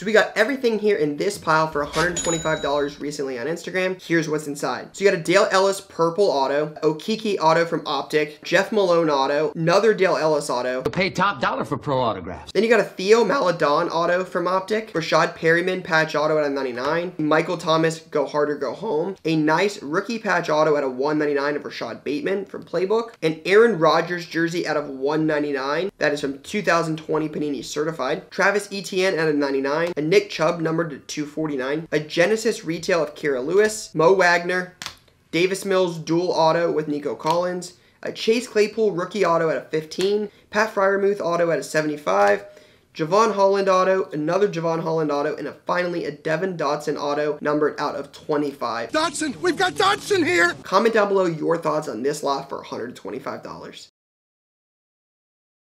So we got everything here in this pile for $125 recently on Instagram. Here's what's inside. So you got a Dale Ellis purple auto, Okeke auto from Optic, Jeff Malone auto, another Dale Ellis auto. You'll pay top dollar for pro autographs. Then you got a Theo Maledon auto from Optic, Rashad Perriman patch auto at a 99, Michael Thomas go hard or go home, a nice rookie patch auto at a 199 of Rashod Bateman from Playbook, an Aaron Rodgers jersey out of 199 that is from 2020 Panini certified, Travis Etienne at a 99, a Nick Chubb numbered to 249, a Genesis retail of Kira Lewis, Mo Wagner, Davis Mills dual auto with Nico Collins, a Chase Claypool rookie auto at a 15, Pat Freiermuth auto at a 75, Jevon Holland auto, another Jevon Holland auto, and a, finally a Devon Dotson auto numbered out of 25. Dotson, we've got Dotson here! Comment down below your thoughts on this lot for $125.